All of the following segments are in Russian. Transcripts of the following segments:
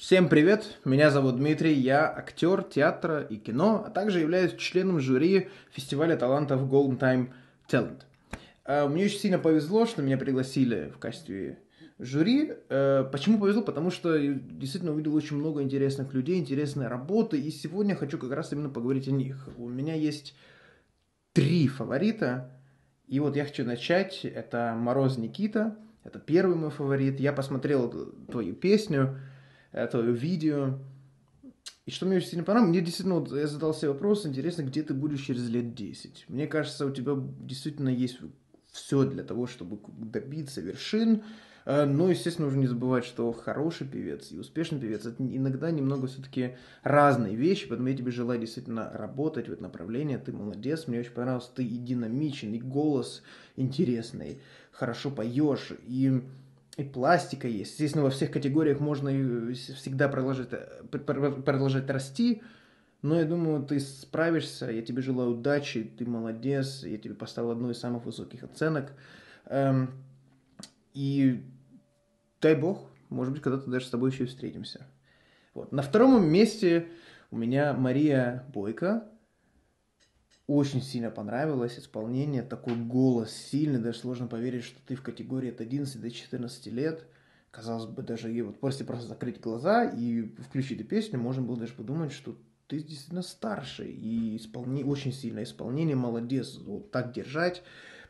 Всем привет, меня зовут Дмитрий, я актер театра и кино, а также являюсь членом жюри фестиваля талантов Golden Time Talent. А, мне очень сильно повезло, что меня пригласили в качестве жюри. Э, почему повезло? Потому что действительно увидел очень много интересных людей, интересной работы, и сегодня хочу как раз именно поговорить о них. У меня есть три фаворита, и вот я хочу начать. Это Мороз Никита, это первый мой фаворит. Я посмотрел твою песню, твое видео. И что мне очень сильно понравилось, мне действительно, вот, я задал себе вопрос, интересно, где ты будешь через лет 10. Мне кажется, у тебя действительно есть все для того, чтобы добиться вершин, э, но, естественно, нужно не забывать, что хороший певец и успешный певец это иногда немного все-таки разные вещи, поэтому я тебе желаю действительно работать в этом направлении. Ты молодец, мне очень понравилось, ты и динамичен, и голос интересный, хорошо поешь, и и пластика есть. Естественно, во всех категориях можно всегда продолжать, э, продолжать расти, но я думаю, ты справишься, я тебе желаю удачи, ты молодец, я тебе поставил одну из самых высоких оценок. Эм, и дай бог, может быть, когда-то даже с тобой еще и встретимся. Вот. На втором месте у меня Мария Бойко, очень сильно понравилось исполнение, такой голос сильный, даже сложно поверить, что ты в категории от 11 до 14 лет. Казалось бы, даже и вот после просто закрыть глаза и включить эту песню, можно было даже подумать, что ты действительно старше, и исполни... очень сильное исполнение, молодец, вот так держать.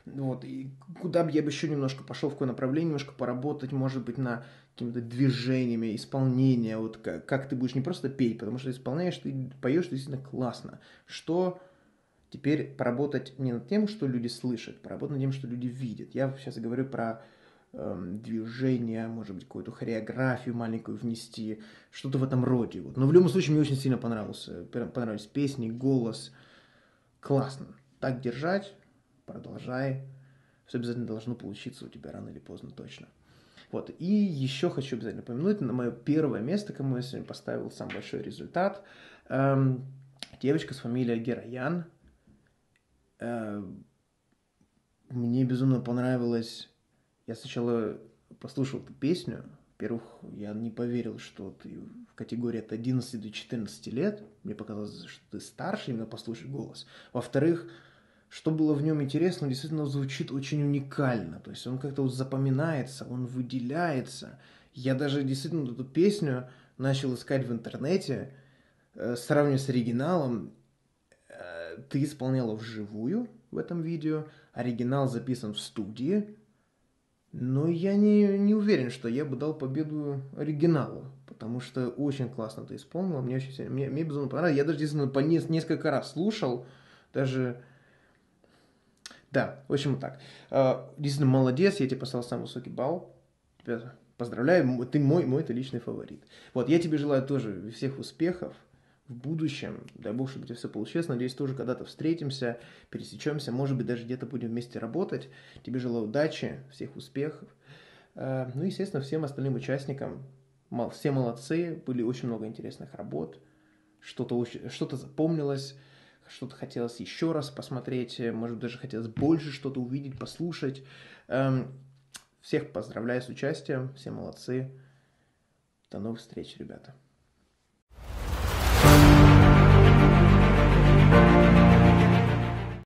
Вот, и куда бы я бы еще немножко пошел, в какое направление, немножко поработать, может быть, на какими-то движениями, исполнения, вот как, как ты будешь не просто петь, потому что исполняешь, ты поешь действительно классно. Что Теперь поработать не над тем, что люди слышат, поработать над тем, что люди видят. Я сейчас говорю про эм, движение, может быть, какую-то хореографию маленькую внести, что-то в этом роде. Вот. Но в любом случае мне очень сильно понравился, понравились песни, голос. Классно. Так держать, продолжай. Все обязательно должно получиться у тебя рано или поздно точно. Вот. И еще хочу обязательно упомянуть на мое первое место, кому я сегодня поставил самый большой результат. Эм, девочка с фамилией Героян, Э, мне безумно понравилось. Я сначала послушал эту песню. Во-первых, я не поверил, что ты в категории от 11 до 14 лет. Мне показалось, что ты старше, именно послушай голос. Во-вторых, что было в нем интересно, он действительно звучит очень уникально. То есть он как-то вот запоминается, он выделяется. Я даже действительно эту песню начал искать в интернете, э, сравнивая с оригиналом, ты исполняла вживую в этом видео, оригинал записан в студии, но я не, не уверен, что я бы дал победу оригиналу, потому что очень классно ты исполнила, мне очень мне, мне безумно понравилось. Я даже действительно по не, несколько раз слушал, даже... Да, в общем так. А, действительно, молодец, я тебе поставил самый высокий балл. Тебя поздравляю, ты мой, мой ты личный фаворит. Вот, я тебе желаю тоже всех успехов, в будущем, дай бог, чтобы у все получилось, надеюсь, тоже когда-то встретимся, пересечемся, может быть, даже где-то будем вместе работать. Тебе желаю удачи, всех успехов. Э, ну и, естественно, всем остальным участникам, все молодцы, были очень много интересных работ, что-то что запомнилось, что-то хотелось еще раз посмотреть, может быть, даже хотелось больше что-то увидеть, послушать. Эм, всех поздравляю с участием, все молодцы. До новых встреч, ребята.